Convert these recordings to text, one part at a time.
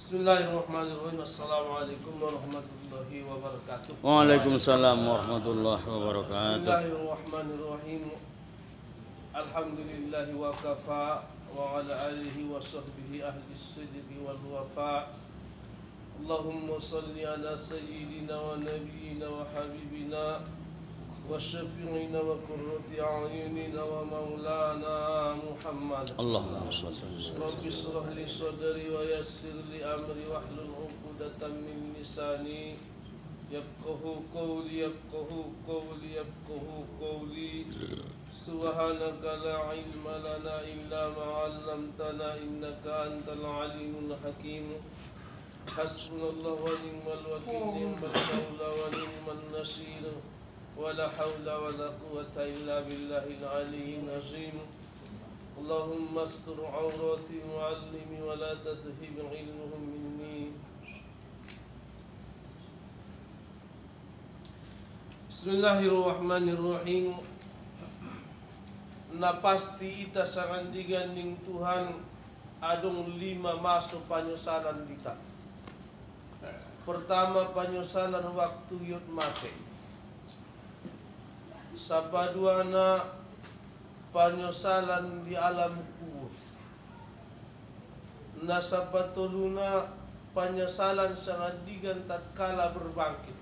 بسم الله الرحمن الرحيم السلام عليكم ورحمة الله وبركاته وعليكم السلام ورحمة الله وبركاته بسم الله الرحمن الرحيم الحمد لله وكفى وعلى آله وصحبه أهل الصدق والوفاء اللهم صل على سيدنا ونبينا وحبيبنا wa qurrati a'yunina wa maulana Muhammad. Allahumma shalli رب اشرح لي صدري ويسر لي أمري واحلل عقدة من لساني يفقه قولي يفقه قولي يفقه قولي. سبحانك لا علم لنا إلا ما علمتنا إنك أنت العليم الحكيم. حسبنا الله ونعم الوكيل نعم المولى ونعم النصير. ولا حول ولا قوة إلا بالله العلي العظيم اللهم استر عوراتي وعلمي ولا تذهب علمهم مني Bismillahirrahmanirrahim Na pasti ita sangandigan ning Tuhan adong lima masuk panyosalan kita Pertama panyosalan waktu yut mate Sapaduana panyosalan di alam kubur. Nasapatuluna panyosalan sangandigan tatkala berbangkit.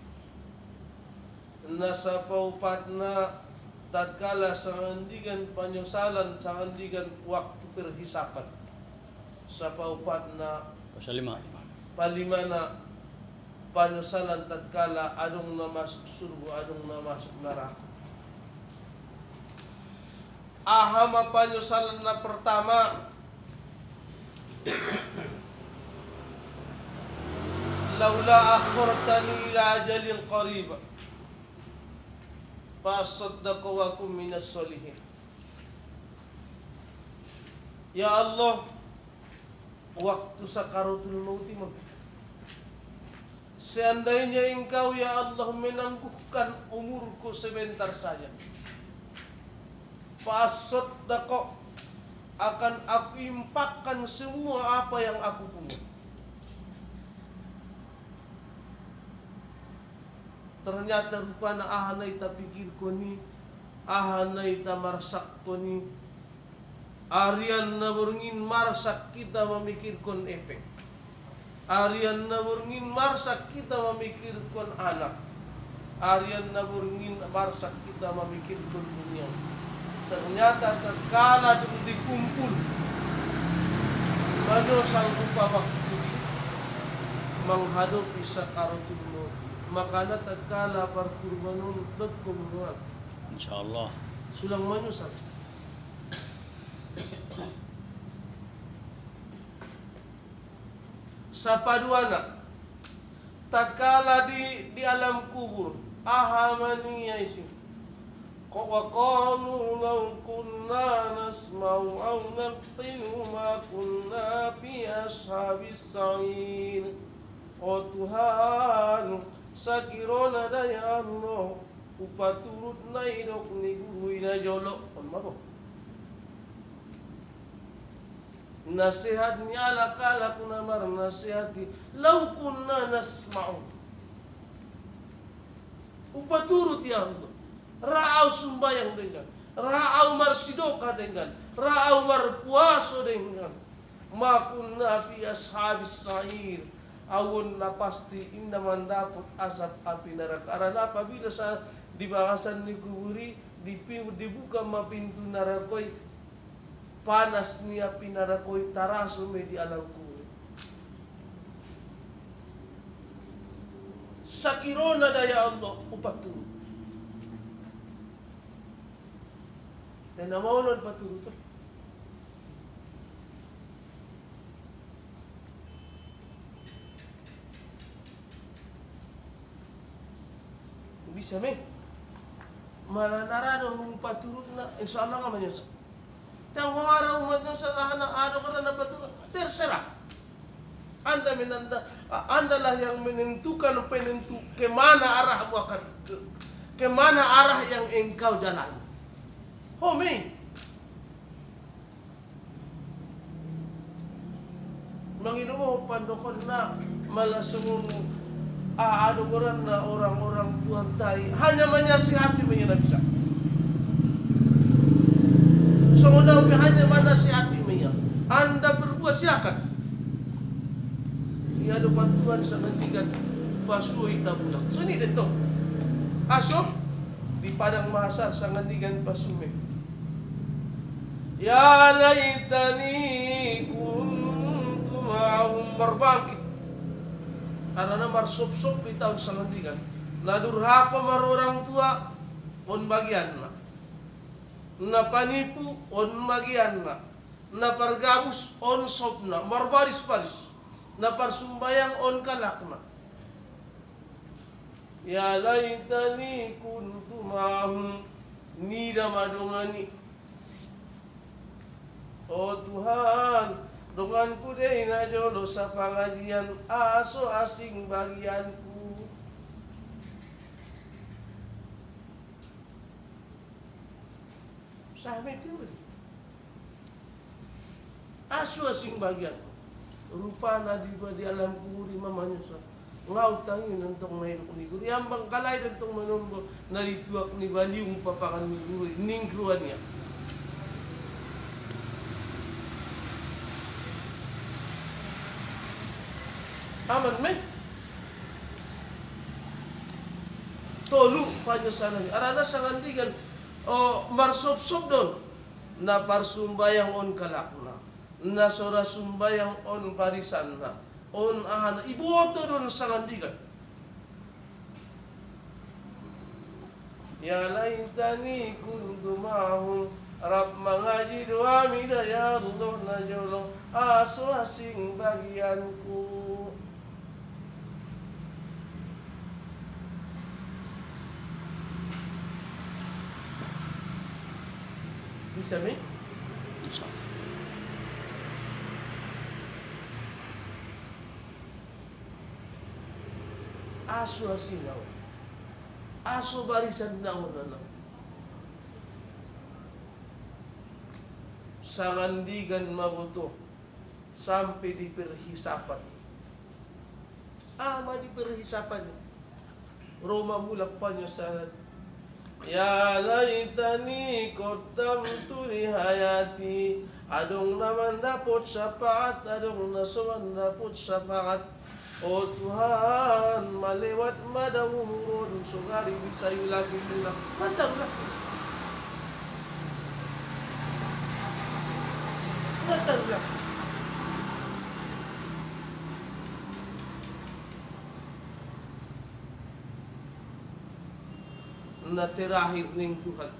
Nasapaupatna tatkala sangandigan panyosalan sangandigan waktu perhisapan. Sapaupatna Pasal lima. palimana panyosalan tatkala adong na masuk surga adong na masuk neraka ahama panyosalan na pertama. Laula akhartani ila ajalin qarib. Fa asaddaqu wa kum minas solihin Ya Allah waktu sakaratul mauti Seandainya engkau ya Allah menangguhkan umurku sebentar saja Pasot dako akan aku impakkan semua apa yang aku punya. Ternyata rupana ahanay ta pikir ko ni Ahanay ta marsak ko ni. Arian na burungin marsak kita memikirkan efek Arian na burungin marsak kita memikirkan anak. Arian na burungin marsak kita memikirkan dunia Ternyata terkala dikumpul. Mano sang rupa waktu menghadapi sakaratul maut makana tatkala parkurbanun bekum nuat Insyaallah. sulang manusak sa paduana tatkala di di alam kubur. Ahamani yaisi Daya Allah upaturut na idok ni guru ina jolo on mabo nasihat ni ala kala kuna mar nasma'u upaturut ya Allah ra'au sumbayang dengan. Ra'au marsidoka dengan. Ra'au marpuaso dengan. Ma kunna fi ashabis sa'ir. Awon na pasti inna mendapat asap api neraka. Karena apabila sa di bahasan ni dibuka ma pintu narakoi panas ni api narakoi taraso me di alam kuburi sakirona daya Allah upaturu dan namaunan paturu tu bisa me mananarano hung paturut na Allah nga man yun sa tang araw mo sa anak araw ka na napaturut terserah. Anda minanda anda lah yang menentukan penentu ke mana arahmu akan ke, ke mana arah yang engkau jalan Oh, Homem! Manginoo, panukon na malasungon aano ko rin na orang-orang tuhan tayo. Hanya man niya si hati man yung nabisa. So unaw hanya man si hati man. Anda berbuat siakan. Ia depan ano Tuhan sangat tigan pasui tabulak. So ini dito. Asok di padang masa sangat tigan pasumi. Ya laitani kuntu ma'ahum berbangkit. Karena marsup-sup di tahun sa nantigan. Nadurhaka marorang tua on bagian na. Na panipu on bagian na. Na pargabus on sop na. Marbaris-baris na parsumbayang on kalakna. Ya laitani kuntu mahum nida madungani. Oh Tuhan, donganku deh na jolo sa pengajian aso asing bagianku. Sahme itu Aso asing bagianku. Rupa na di alam ko ri mamanya sa ngau tangi nantong na ko ni guri ambang kalay nantong manumbo na lituak ni bali yung papakan ni guri ningkruan niya aman me tolu panyo sana ni. Arana sa kandigan o marsop-sop don. Na parsumbayang on kalakna na. Sora sumbayang on parisan na. On ahan iboto don sa kandigan Ya laitani kuntu mahum Rab mengaji doa mida ya Allah na jolo. Aso asing bagianku InsyaAllah. aso asinaw. Aso barisan na na Sangandigan mabuto sampai di perhisapan. Ama di perhisapan. Roma mulak pa niya sa Ya laitani qaddamtu li hayati Adong naman dapat sapat Adong nasuman dapat sapat Oh Tuhan, malewat madahurun sugari bisa lagi bilang mantap lah. Mantap lah. Na terakhir ning Tuhan.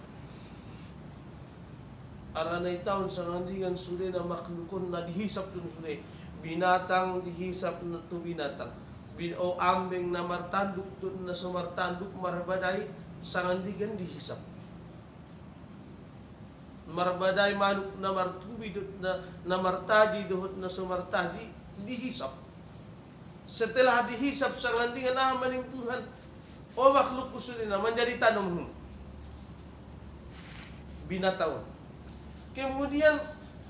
Aranay taon sa nandingan sude na maklukon na dihisap dun sude binatang dihisap na to binatang. Bin o ambeng na martanduk dun na sumartanduk marbaday sangandigan dihisap. Marbaday manuk na martubi dut na, na martaji duhot na sumartaji dihisap. Setelah dihisap sangandigan na maning Tuhan o makhluk usulin na menjadi tanong binatang. Kemudian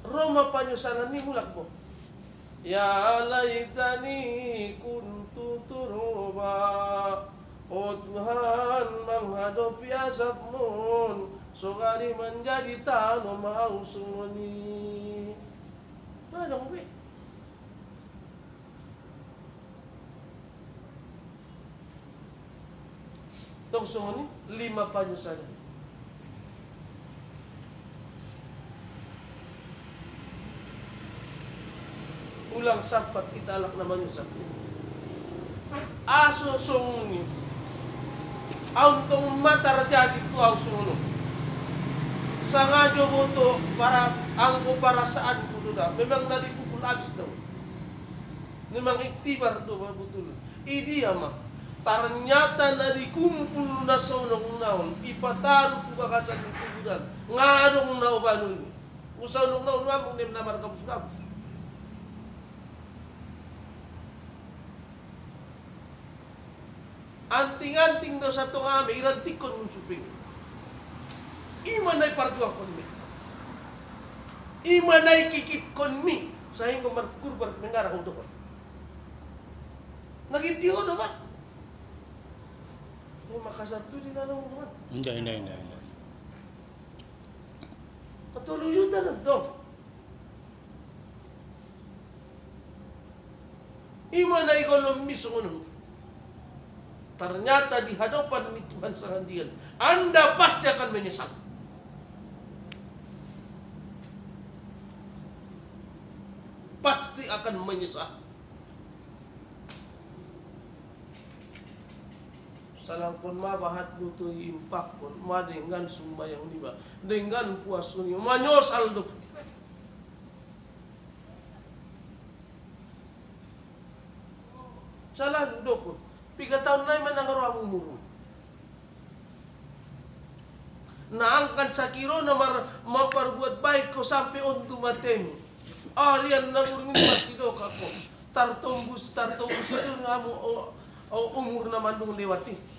Roma panyusanan ni mulak mo Ya laitani kuntu turuba Oh Tuhan menghadapi asapmu. Sogari menjadi tanah mau sumuni Tolong be Itong suhon, lima pa niya sa Ulang sapat, italak naman yung sapat. Aso suhon niya. Ang tong matar dyan, ito ang suhon. Sa nga mo para, ang para saan ko doon na. Memang nalipupulabis daw. Memang iktibar doon, mabutulo. Idi ama. Ternyata nadi kumpul na saunong naon. Ipataru tu bakasan kubudan. Ngadong na ubanun. Usaunong naon mamong nem namar kabus-kabus. anting-anting daw sa itong ame, irantikon mong suping. Iman ay parjuang kon mi. Iman ay kikit kon mi Sehingga berkurban mengarah untuk Nagitiyo na ba? Yung makasar to, di lang mo Hindi, hindi, hindi. hindi. Patuloy yun na lang to. Ima na mismo nun. Ternyata di hadapan ni Tuhan sendirian, Anda pasti akan menyesal. Pasti akan menyesal. Salang pun ma bahat nutu impak pun ma dengan sumbayang niba dengan puasunyo manyosal do Salah do pun Tiga tahun na man ang araw muro. Naangkan sa kiro na mar, maparbuat baik ko sampai on tumatem. Arian na uring masido ka ko. Tartombus, tartombus ito nga mo o, o umur naman nung lewati.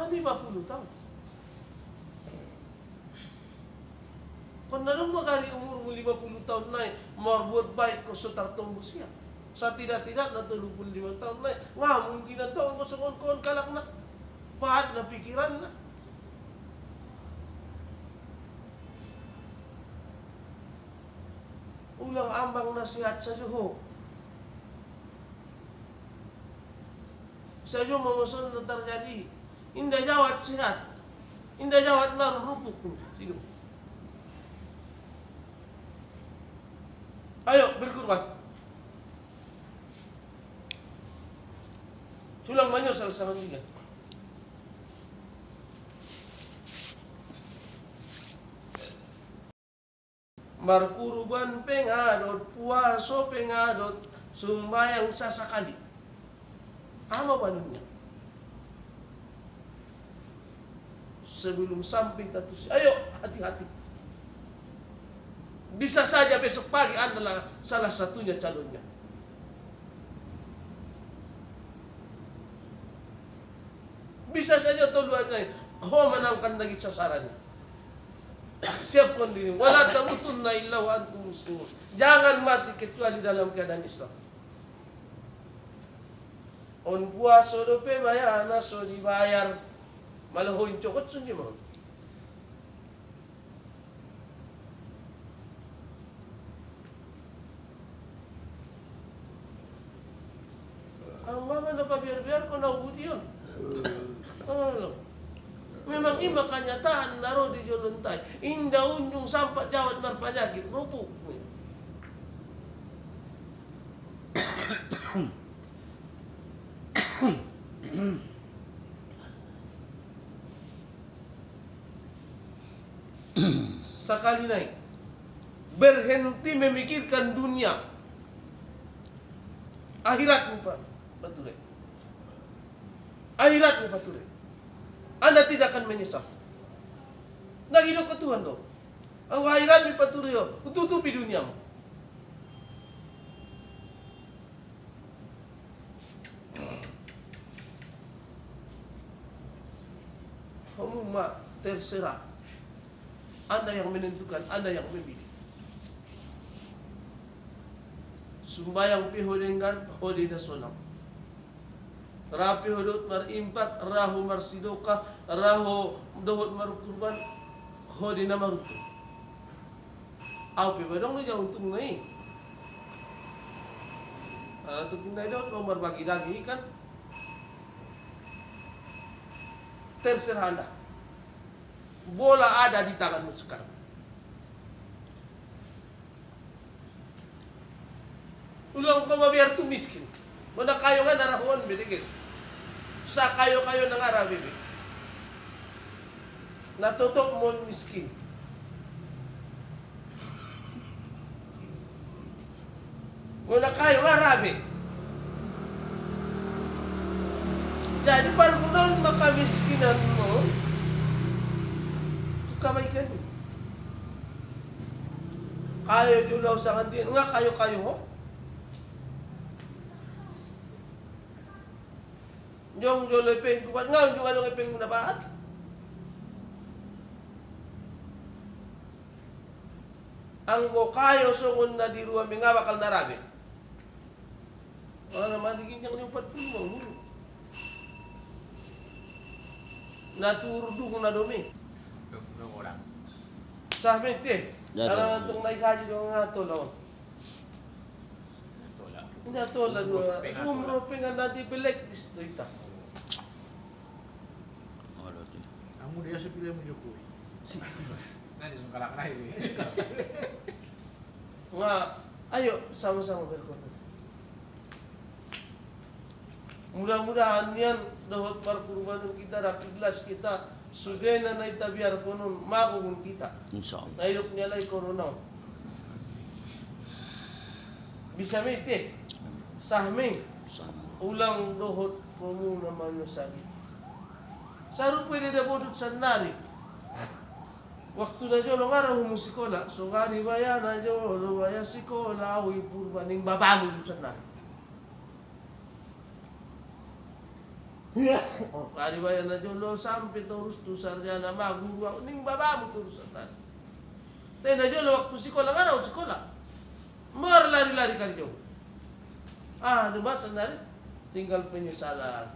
Ba puluh tahun? Kung nanong makali umur mo 50 tahun na eh, marbuat baik ko sa tartong siya. Sa tidak-tidak na 25 tahun na eh, nga mungkin na to, ang kusukon-kon kalak na. Pahat na pikiran na. Ulang ambang nasihat sa Diyo. Sa Diyo mamusun na terjadi. Indah jawat sihat. Indah jawat marupuk. Sino? Ayo berkorban. Tulang menyesal sama dia. Markurban pengadot, puaso pengadot, sumbayang sasakali. Ama panunya. Sebelum sampai tatus, ayo hati-hati. Bisa saja besok pagi adalah salah satunya calonnya. Bisa saja tuduhannya, kau menangkan lagi sasarannya. Siapkan diri. Wala illa wa antum muslimun. Jangan mati kecuali dalam keadaan Islam. On puasa dope bayana so dibayar. Malahoin cokot sunyi mo. Ang mama na pabiar-biar ko naubuti yun. Ano? Memang ima kanyataan naro di jolontay. Inda unjung sampak jawat marpanyakit. Rupuk. Sekali naik. Berhenti memikirkan dunia. Akhirat lupa ya akhirat lupa betul anda tidak akan menyesal. Nagino ke Tuhan dong. Ang akhirat lupa betul tutupi duniamu. Mak terserah anda yang menentukan, Anda yang memilih. Sumbayang pihulingan, hodi na sunam. Rapi hudut mar impak, rahu mar sidoka, rahu dohot mar kurban, hodi na marutu. Au pi badong ni jauh untung nai. Untuk kita itu mau berbagi lagi kan terserah anda bola ada di tanganmu sekarang. Ulang ko mabiar tu miskin. Mana kayo nga narahuan binigis. Sa kayo-kayo ng araw bibi. Natutok mo miskin. Muna kayo nga rabi. Jadi parang noon makamiskinan mo, kamay ka niyo. Kayo julaw sa kandin. Nga kayo-kayo ho. Yung juloy peng kubat. Nga, yung ano peng na baat. Anggo kayo sungon na di ruwa nga bakal narabi. Wala madigin yang ni 40 mau dulu. Naturduh na domi. Belum orang. Sabi te. Ya, Kalau ya. untuk naik haji dong ngato lawan. Tolak. Hindi ato la dua. Umroh pengan Umroh pengan nanti belek dito ita. Waduh, ti. Kamu dia sepilih mo Jokowi. Nanti suka kalak na ini. Nga, ayo sama-sama berkota. Mudah-mudahan yan dapat perkurbanan kita rakidlas kita sugena na ita biar kunon makugun kita. Insya Allah. Nayok niya lay corona. Bisa mi te. Sahmi. Sama. Ulang dohot komu naman yung sabi. Saro pwede na bodot sa nari. Waktu na jo lo ngara humu sikola. So ngari baya na jo lo baya sikola. Awi purba ning babamu yung sa nari. Oh, baya na jo lo sampai terus tu sarjana maguru ako ning babamu terus sa nari. Tayo na jo lo waktu sikola ngara o sikola. Mar lari-lari kan jo. Ah, di ba sandali? Tinggal penyesalan.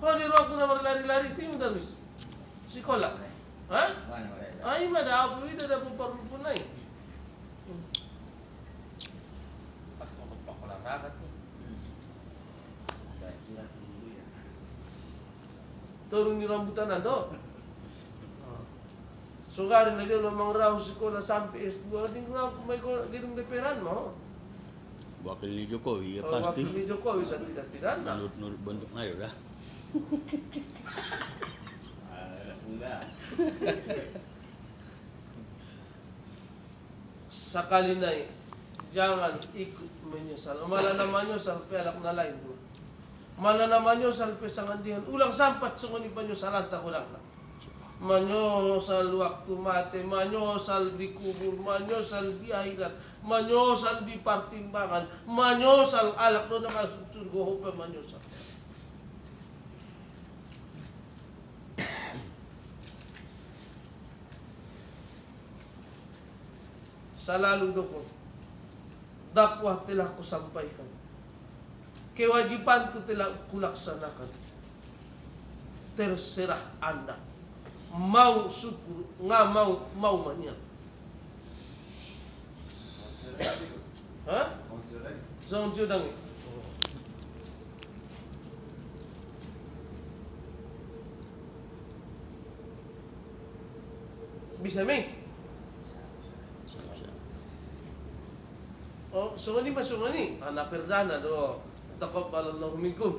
Kalau di ruang pun berlari-lari tinggal wis. Sekolah. Ha? Mana. Ay, mada apa itu ada paru punai. Pas mau pak olahraga tuh. Dan sudah dulu ya. Turun di rambutan ando. So garin na gano'n mang raw sekolah sampai S2 tinggal aku may ko girong deperan mo. Wakil ni Jokowi, ya Oh, pasti. Wakil ni Jokowi sa tidak-tidak na. Menurut bentuk ngayo dah. Ah, enggak. Sakali na eh, jangan ikut menyesal. Malah namanya salpe alak na lain bro. Malah namanya salpe sangandihan. Ulang sampat sungon ni panyosalan tak ulang na. Manyosal waktu mati, manyosal di kubur, manyosal di akhirat, manyosal di pertimbangan, manyosal alak do na masuk surga hupa manyosal. Selalu dukung. Dakwah telah kusampaikan. Kewajibanku telah kulaksanakan. Terserah Anda. Mau syukur, nggak mau, mau manyan. Hah? Eh. Bisa mi? Oh, sungani ba sungani? Anak perdana do. تقبل الله منكم.